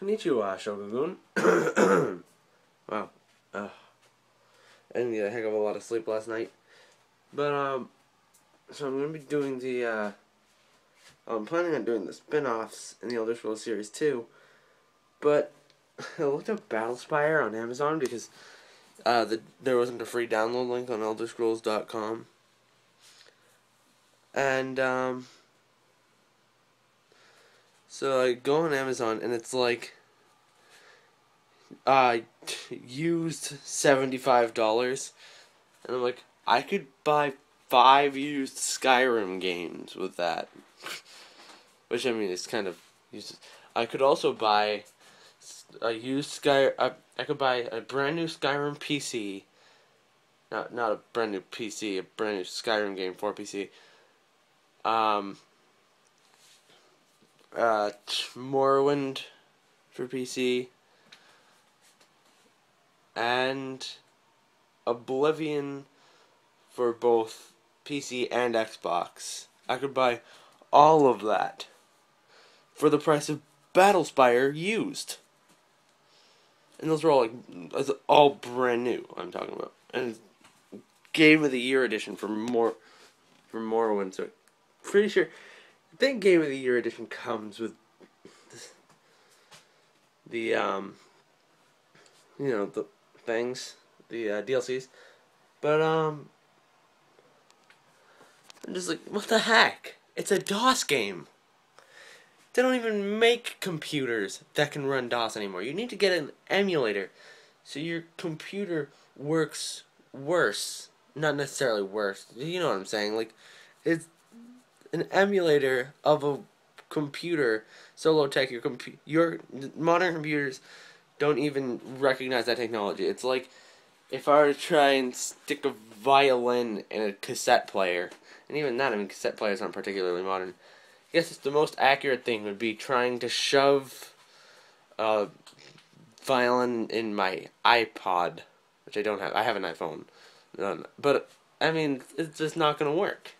Konnichiwa, Shogun. wow. Uh, I didn't get a heck of a lot of sleep last night. But, um, so I'm going to be doing the, uh, I'm planning on doing the spin-offs in the Elder Scrolls series too. But, I looked up Battlespire on Amazon because, uh, the, there wasn't a free download link on ElderScrolls.com. And, um, so I go on Amazon and it's like I uh, used seventy five dollars, and I'm like, I could buy five used Skyrim games with that, which I mean is kind of. I could also buy a used Sky. I, I could buy a brand new Skyrim PC. Not not a brand new PC, a brand new Skyrim game for PC. Um, uh, Morrowind for PC, and Oblivion for both PC and Xbox. I could buy all of that for the price of Battlespire used. And those are all like all brand new. I'm talking about, and Game of the Year edition for more for Morrowind. So pretty sure I think Game of the Year edition comes with the um, you know the things, the uh, DLCs, but um, I'm just like, what the heck? It's a DOS game. They don't even make computers that can run DOS anymore. You need to get an emulator, so your computer works worse. Not necessarily worse. You know what I'm saying? Like, it's an emulator of a computer so low tech your compu- your modern computers don't even recognize that technology. It's like if I were to try and stick a violin in a cassette player, and even that, I mean, cassette players aren't particularly modern. I guess it's the most accurate thing would be trying to shove a violin in my iPod, which I don't have. I have an iPhone, but I mean, it's just not gonna work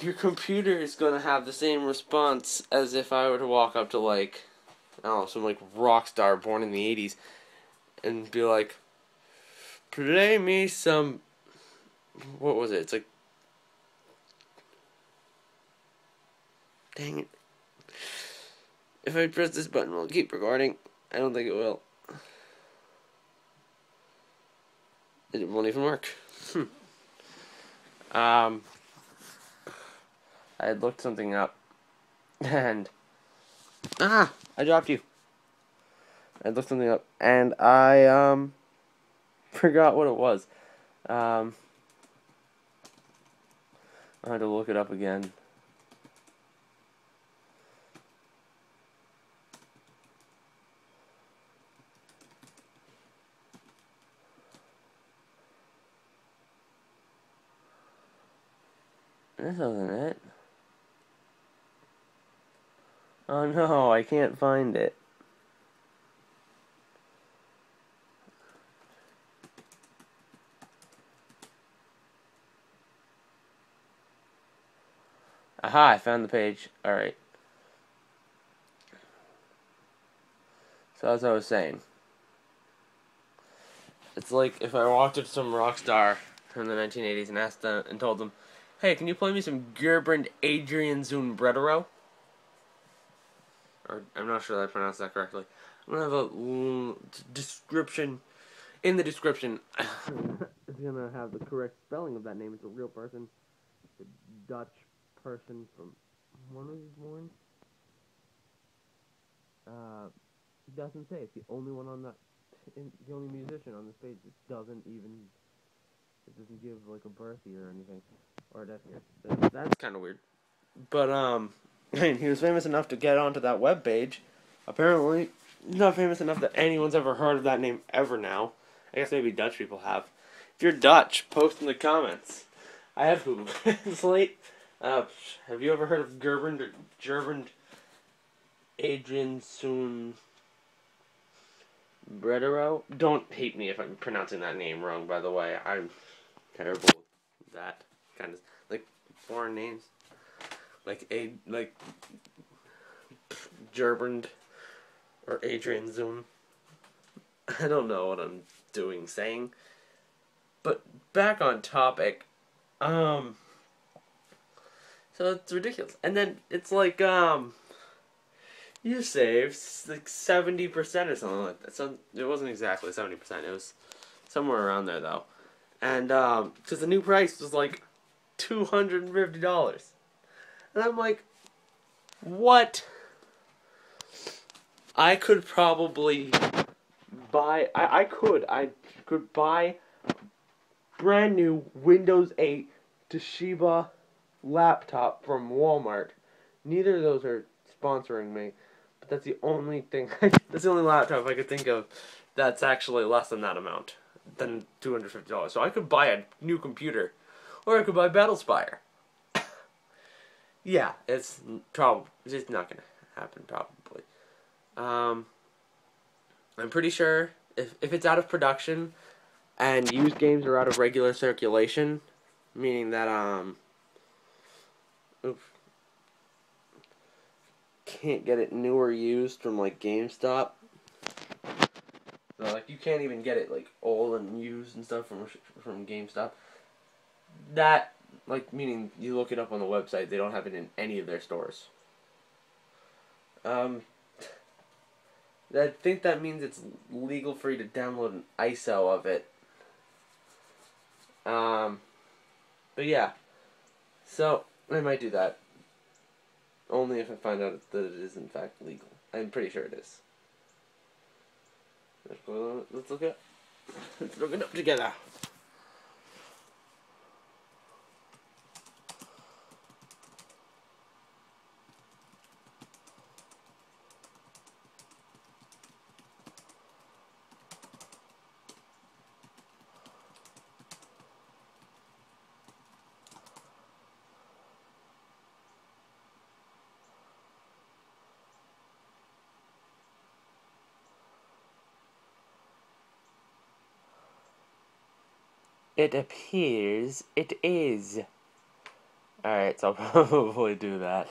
your computer is gonna have the same response as if I were to walk up to like, I don't know, some like rock star born in the '80s, and be like, "Play me some." What was it? It's like, dang it! If I press this button, will keep recording? I don't think it will. It won't even work. Hmm. Um. I had looked something up, and ah, I dropped you. I looked something up, and I um forgot what it was. Um, I had to look it up again. This isn't it. Oh no, I can't find it. Aha, I found the page. Alright. So as I was saying. It's like if I walked up to some rock star from the 1980s and asked them and told them, Hey, can you play me some Gerbrand Adriaenszoon Bredero? Or I'm not sure that I pronounced that correctly. I'm gonna have a description in the description. it's gonna have the correct spelling of that name. It's a real person, it's a Dutch person from when was he born? Uh, doesn't say. It's the only one on that, the only musician on this page that doesn't even. It doesn't give like a birth year or anything, or a death year. That's, that's kind of weird. But um, he was famous enough to get onto that web page. Apparently, not famous enough that anyone's ever heard of that name ever now. I guess maybe Dutch people have. If you're Dutch, post in the comments. I have Google Translate. Uh, have you ever heard of Gerbrand or Gerbrand Adrian Soon Brederow? Don't hate me if I'm pronouncing that name wrong, by the way. I'm terrible with that kind of like foreign names like a like Gerbrand or Adriaenszoon. I don't know what I'm doing saying. But back on topic. Um so it's ridiculous. And then it's like um you save like 70% or something like that. So it wasn't exactly 70%. It was somewhere around there though. And um cuz the new price was like $250. And I'm like what I could probably buy. I, I could. I could buy brand new Windows 8 Toshiba laptop from Walmart. Neither of those are sponsoring me, but that's the only thing. that's the only laptop I could think of that's actually less than that amount than two hundred fifty dollars. So I could buy a new computer, or I could buy Battlespire. Yeah, it's probably it's not gonna happen probably. Um, I'm pretty sure if, if it's out of production and used games are out of regular circulation, meaning that, um, oof, can't get it new or used from, like, GameStop. So, like, you can't even get it, like, old and used and stuff from, from GameStop. That, like, meaning you look it up on the website, they don't have it in any of their stores. Um, I think that means it's legal for you to download an ISO of it. Um, but yeah, so I might do that. Only if I find out that it is in fact legal. I'm pretty sure it is. Let's look it. up. Let's look it up together. It appears it is. Alright, so I'll probably do that.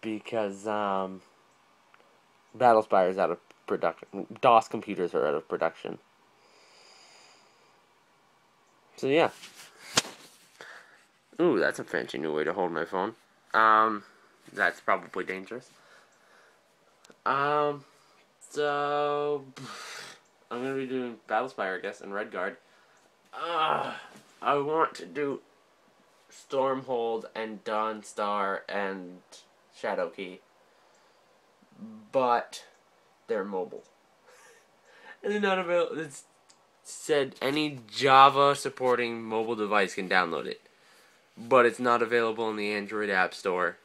Because, um, Battlespire is out of production. DOS computers are out of production. So, yeah. Ooh, that's a fancy new way to hold my phone. Um, that's probably dangerous. Um, so, I'm gonna be doing Battlespire, I guess, and Redguard. Uh, I want to do Stormhold and Dawnstar and Shadowkey, but they're mobile. and not available. It's said any Java supporting mobile device can download it, but it's not available in the Android App Store,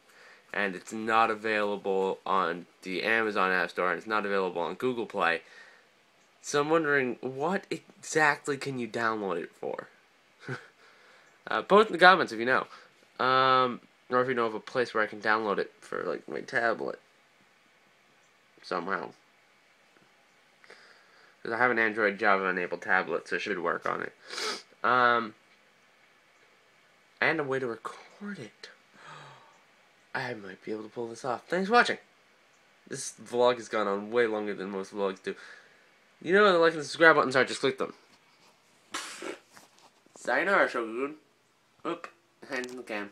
and it's not available on the Amazon App Store, and it's not available on Google Play. So I'm wondering, what exactly can you download it for? uh, post in the comments if you know. Um, or if you know of a place where I can download it for, like, my tablet. Somehow. Because I have an Android Java enabled tablet, so it should work on it. Um, and a way to record it. I might be able to pull this off. Thanks for watching. This vlog has gone on way longer than most vlogs do. You know the like and subscribe buttons are, just click them. Sayonara, Shogun. Oop, hands in the cam.